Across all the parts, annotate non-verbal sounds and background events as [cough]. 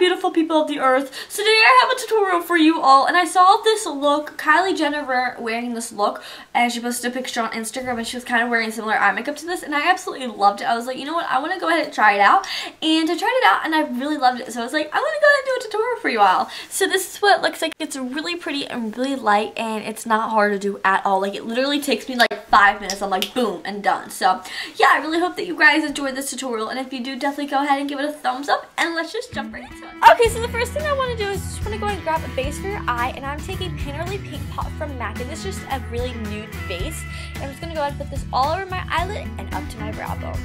beautiful people of the earth. So today I have a tutorial for you all and I saw this look, Kylie Jenner wearing this look and she posted a picture on Instagram and she was kind of wearing similar eye makeup to this and I absolutely loved it. I was like, you know what, I want to go ahead and try it out and I tried it out and I really loved it. So I was like, I want to go ahead and do a tutorial for you all. So this is what it looks like. It's really pretty and really light and it's not hard to do at all. Like it literally takes me like five minutes. I'm like, boom, and done. So yeah, I really hope that you guys enjoyed this tutorial and if you do, definitely go ahead and give it a thumbs up and let's just jump right into it. Okay, so the first thing I want to do is just want to go and grab a base for your eye, and I'm taking Painterly Paint Pot from MAC, and this is just a really nude base. And I'm just going to go ahead and put this all over my eyelid and up to my brow bone.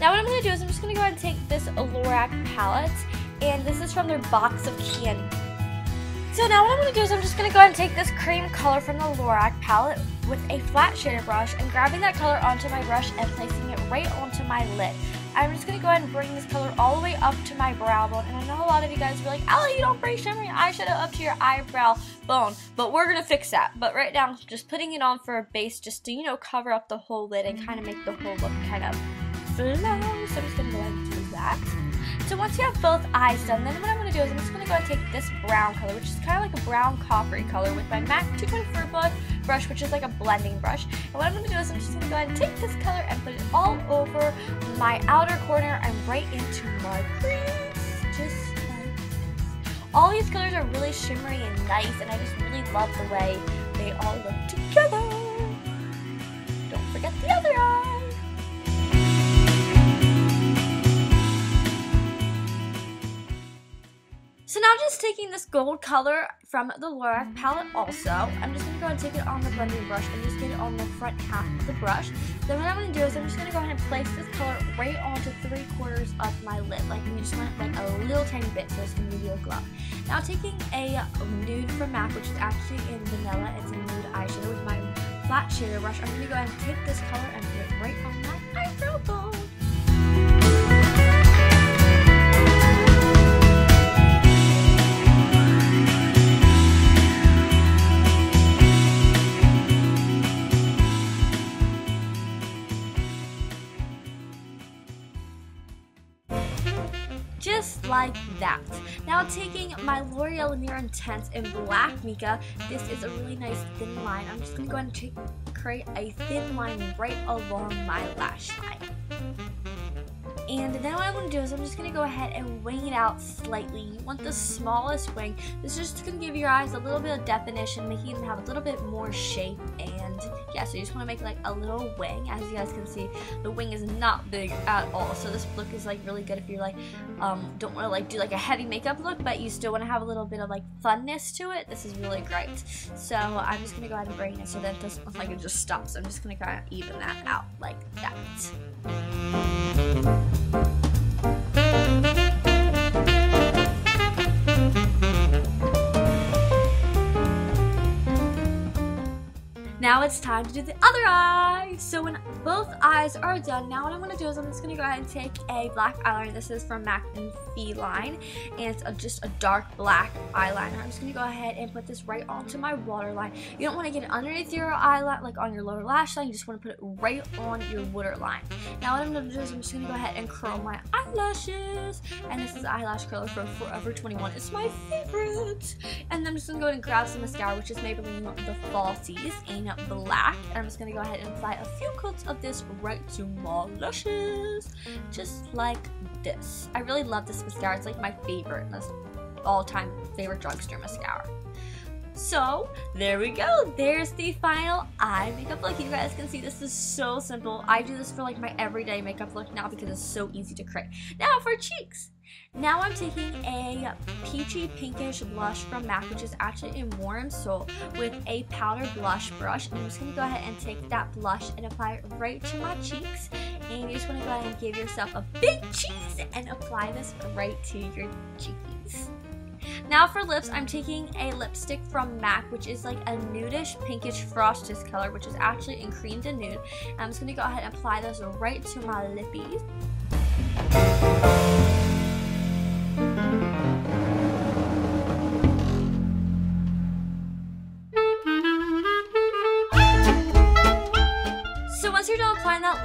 Now what I'm going to do is I'm just going to go ahead and take this Lorac palette, and this is from their box of candy. So now what I'm going to do is I'm just going to go ahead and take this cream color from the Lorac palette with a flat shader brush and grabbing that color onto my brush and placing it right onto my lid. I'm just going to go ahead and bring this color all the way up to my brow bone. And I know a lot of you guys are like, Allie, you don't bring shimmery eyeshadow up to your eyebrow bone. But we're going to fix that. But right now, I'm just putting it on for a base just to, you know, cover up the whole lid and kind of make the whole look kind of flow. So I'm just going to go ahead and do that. So once you have both eyes done, then what I'm going to do is I'm just going to go and take this brown color, which is kind of like a brown coppery color with my MAC 224 brush, which is like a blending brush. And what I'm going to do is I'm just going to go ahead and take this color and put it all over my outer corner and right into my crease, just. All these colors are really shimmery and nice, and I just really love the way they all look together. Don't forget the other eye. So now just taking this gold color from the Lorac palette also, I'm just going to go and take it on the blending brush and just get it on the front half of the brush. Then what I'm going to do is I'm just going to go ahead and place this color right onto three quarters of my lid. Like you just want like a little tiny bit so it's going to you a glow. Now taking a nude from MAC, which is actually in vanilla, it's a nude eyeshadow with my flat shader brush, I'm going to go ahead and take this color and put it right on my eyebrow bone. Just like that. Now taking my L'Oreal Lineur Intense in Black Mica, this is a really nice thin line. I'm just going to go ahead and create a thin line right along my lash line. And then what I'm going to do is I'm just going to go ahead and wing it out slightly. You want the smallest wing. This is just going to give your eyes a little bit of definition, making them have a little bit more shape. And yeah, so you just want to make like a little wing. As you guys can see, the wing is not big at all. So this look is like really good if you're like, um, don't want to like do like a heavy makeup look, but you still want to have a little bit of like funness to it. This is really great. So I'm just going to go ahead and bring it so that it doesn't look like it just stops. I'm just going to kind of even that out like that. It's time to do the other eye. So when both eyes are done, now what I'm going to do is I'm just going to go ahead and take a black eyeliner. This is from MAC and Feline, and it's a, just a dark black eyeliner. I'm just going to go ahead and put this right onto my waterline. You don't want to get it underneath your eyeliner, like on your lower lash line. You just want to put it right on your waterline. Now what I'm going to do is I'm just going to go ahead and curl my eyelashes. And this is eyelash curler from Forever 21. It's my favorite. And then I'm just going to go ahead and grab some mascara, which is Maybelline The Falsies in black. And I'm just to go ahead and apply a few coats of this right to my lashes. Just like this. I really love this mascara. It's like my favorite, all-time favorite drugstore mascara. So, there we go. There's the final eye makeup look. You guys can see this is so simple. I do this for like my everyday makeup look now because it's so easy to create. Now for cheeks. Now I'm taking a peachy pinkish blush from MAC, which is actually in Warm Soul, with a powder blush brush. And I'm just going to go ahead and take that blush and apply it right to my cheeks. And you just want to go ahead and give yourself a big cheese and apply this right to your cheekies. Now for lips, I'm taking a lipstick from MAC, which is like a nudish pinkish frosted color, which is actually in Crème d'Nude. And I'm just going to go ahead and apply this right to my lippies.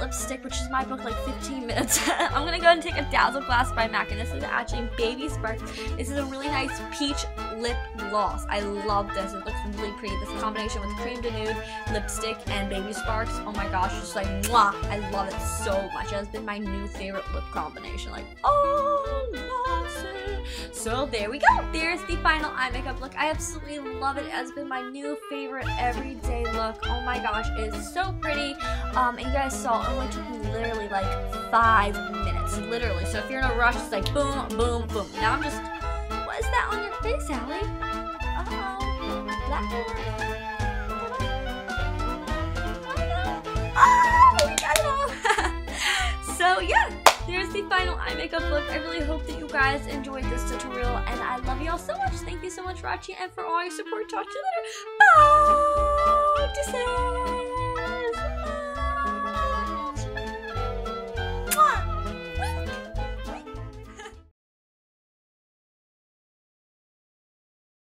Lipstick, which is my book like 15 minutes. [laughs] I'm gonna go and take a Dazzle Glass by MAC, and this is actually Baby Sparks. This is a really nice peach lip gloss. I love this. It looks really pretty. This combination with Crème d'Nude, lipstick, and Baby Sparks. Oh my gosh, just like mwah. I love it so much. It has been my new favorite lip combination. Like, oh. So there we go. There's the final eye makeup look. I absolutely love it. It has been my new favorite everyday look. Oh my gosh, it is so pretty. Um, and you guys saw it only took me literally like five minutes. Literally. So if you're in a rush, it's like boom, boom, boom. Now I'm just what is that on your face, Allie? Blackboard. Oh, it so yeah, there's the final eye makeup look. I really hope that you guys enjoyed this tutorial and I love you all so much. Thank you so much for watching and for all your support. Talk to you later. Bye.